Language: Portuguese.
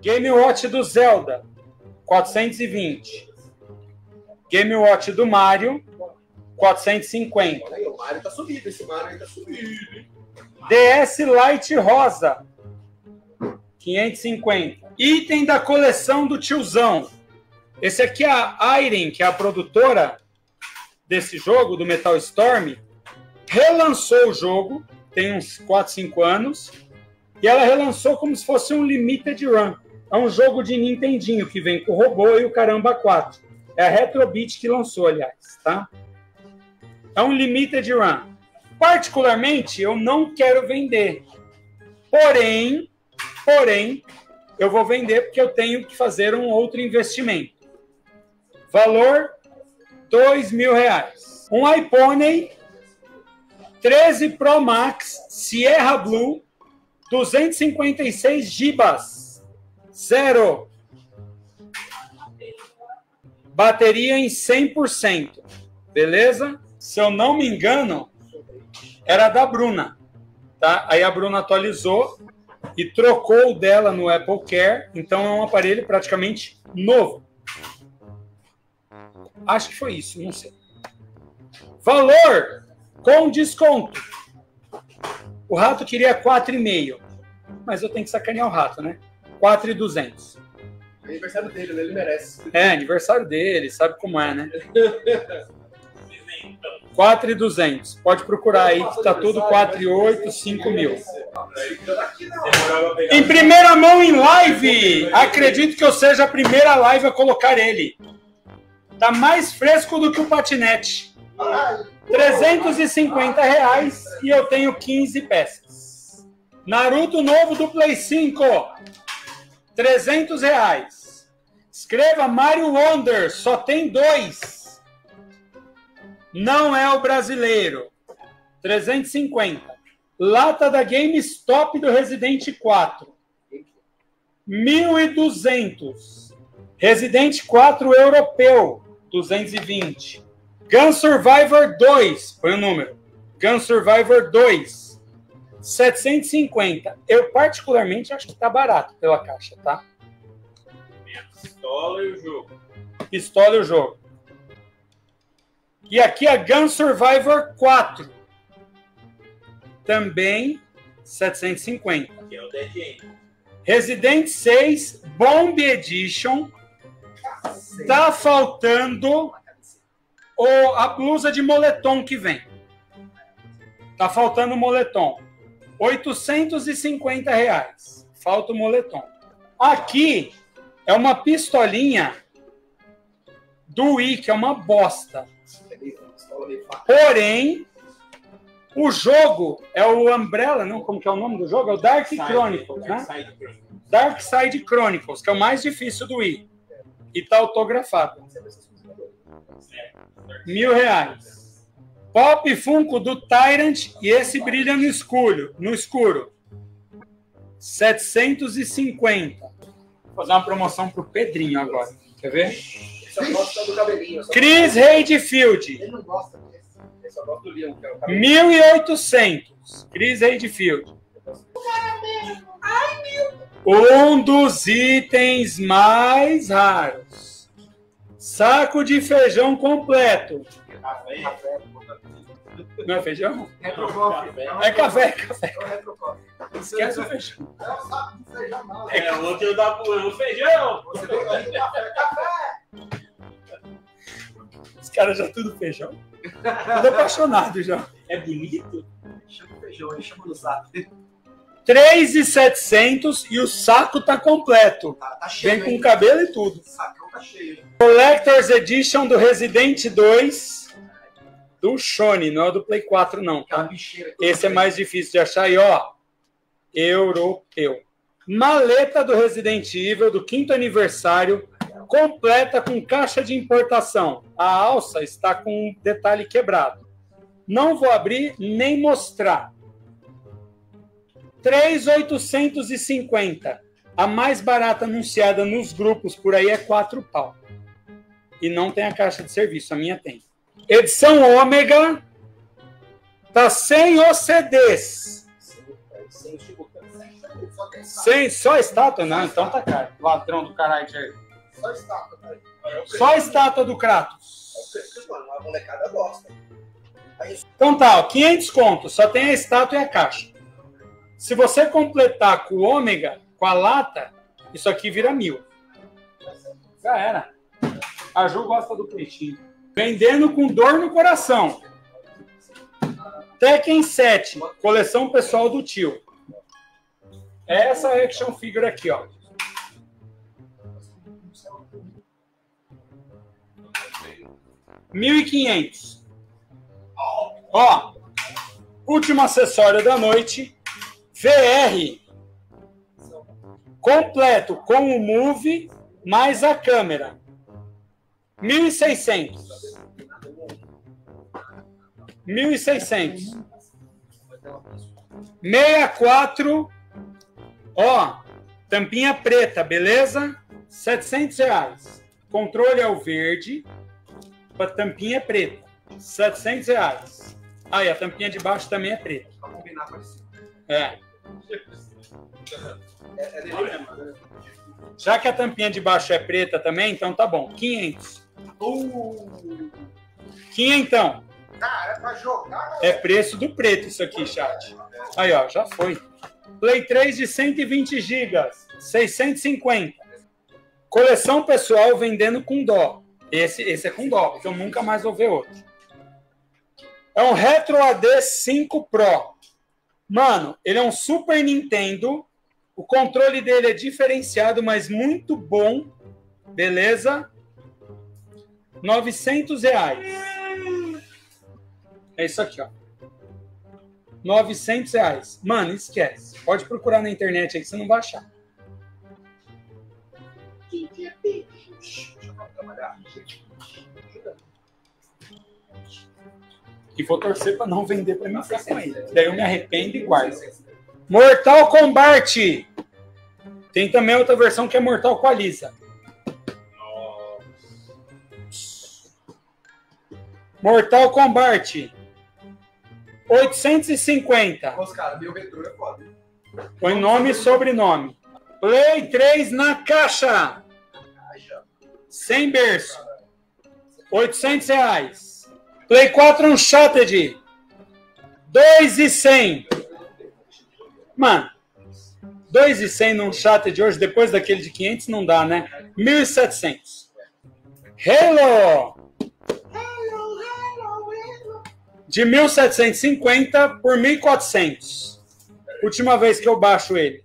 Game Watch do Zelda, 420. Game Watch do Mario, 450. Olha aí, o Mario tá subido, esse Mario aí tá subido. DS Lite Rosa, 550. Item da coleção do tiozão. Esse aqui é a Iron, que é a produtora desse jogo, do Metal Storm, relançou o jogo, tem uns 4, 5 anos, e ela relançou como se fosse um Limited Run. É um jogo de Nintendinho que vem com o robô e o Caramba 4. É a Retrobit que lançou, aliás, tá? É um Limited Run. Particularmente, eu não quero vender. Porém, porém, eu vou vender porque eu tenho que fazer um outro investimento. Valor, dois mil reais. Um iPhone 13 Pro Max Sierra Blue, 256 gibas. Zero. Bateria em 100%. Beleza? Se eu não me engano, era da Bruna. Tá? Aí a Bruna atualizou e trocou o dela no Apple Care. Então é um aparelho praticamente novo. Acho que foi isso, não sei. Valor com desconto. O rato queria 4,5. Mas eu tenho que sacanear o rato, né? 4,200. É aniversário dele, né? Ele merece. É, aniversário dele, sabe como é, né? 4,200. Pode procurar aí, que tá tudo 4,8, 5 mil. Em primeira mão em live! Acredito que eu seja a primeira live a colocar ele. Tá mais fresco do que o patinete. 350 reais e eu tenho 15 peças. Naruto novo do Play 5. 300 reais. Escreva Mario Wonder, só tem dois. Não é o brasileiro. 350. Lata da GameStop do Resident 4. 1.200. Resident 4 europeu. 220. Gun Survivor 2, foi o número. Gun Survivor 2, 750. Eu, particularmente, acho que tá barato pela caixa, tá? Pistola e o jogo. Pistola e o jogo. E aqui a Gun Survivor 4. Também 750. Que é o Dead End. Resident 6 Bomb Edition. Tá faltando o, a blusa de moletom que vem. Tá faltando o moletom. 850 reais. Falta o moletom. Aqui é uma pistolinha do Wii, que é uma bosta. Porém, o jogo é o Umbrella, não? Como que é o nome do jogo? É o Dark Chronicles, né? Side Chronicles. Dark Side Chronicles, que é o mais difícil do Wii. E tá autografado. Mil reais. Pop Funko do Tyrant e esse brilha no escuro. No escuro. 750. Vou fazer uma promoção pro Pedrinho agora. Quer ver? Ele só gosta do cabelinho. só- Chris Redfield. Ele não gosta desse. Ele só gosta do Leon, que é o cabelo. 1.800. Chris Redfield. Um dos itens mais raros. Saco de feijão completo. Não é feijão? Retrocoff. É café, é café. É o Retrocoff. Esquece o feijão. É o saco de feijão, não. É o outro da o feijão. Você tem que ir café, café. Os caras já tudo feijão. Tudo apaixonado já. É bonito? Chama o feijão, aí chama no zap. 3,700 e o saco tá completo. Tá, tá cheio. Vem com hein? cabelo e tudo. O sacão tá cheio. Collector's Edition do Resident 2 do Shone, não é do Play 4 não, tá? Esse é mais difícil de achar e ó, europeu. Maleta do Resident Evil do quinto aniversário, completa com caixa de importação. A alça está com um detalhe quebrado. Não vou abrir nem mostrar. 3,850. A mais barata anunciada nos grupos por aí é 4 pau. E não tem a caixa de serviço, a minha tem. Edição ômega tá sem os CDs. Sem. Só estátua. Não, então tá caro. Ladrão do caralho, Jair. Só estátua, tá. Só estátua do Kratos. Molecada gosta. Então tá, ó, 500 conto, só tem a estátua e a caixa. Se você completar com o ômega, com a lata, isso aqui vira mil. Já era. A Ju gosta do peixinho. Vendendo com dor no coração. Tekken 7, coleção pessoal do tio. Essa action figure aqui, ó. Mil e quinhentos. Ó, último acessório da noite, VR completo com o Move mais a câmera. 1.600. 1.600. 64. Ó, tampinha preta, beleza? 700 reais. Controle é o verde. A tampinha é preta. 700 reais. Aí, a tampinha de baixo também é preta. Pra combinar parecido. É. É, é né? Já que a tampinha de baixo é preta também, então tá bom. 500. Uh, Quinhentão. Cara, é pra jogar. É preço do preto isso aqui, chat. Aí, ó, já foi. Play 3 de 120 GB, 650. Coleção pessoal vendendo com dó. Esse, esse é com dó, porque eu nunca mais vou ver outro. É um Retro AD 5 Pro. Mano, ele é um Super Nintendo. O controle dele é diferenciado, mas muito bom. Beleza? 900 reais. É isso aqui, ó. 900 reais. Mano, esquece. Pode procurar na internet aí que você não vai achar. Deixa eu trabalhar. E vou torcer pra não vender pra mim ficar com ele. Daí eu me arrependo e guardo. Mortal Kombat. Tem também outra versão que é Mortal com a Lisa. Mortal Kombat. 850. Os caras, meu retrô é foda. Põe nome e sobrenome. Play 3 na caixa. Sem berço. 800 reais. Play 4 Uncharted. 2 e 100. Mano, 2 e 100 no Uncharted hoje, depois daquele de 500, não dá, né? 1.700. Halo. De 1.750 por 1.400. Última vez que eu baixo ele.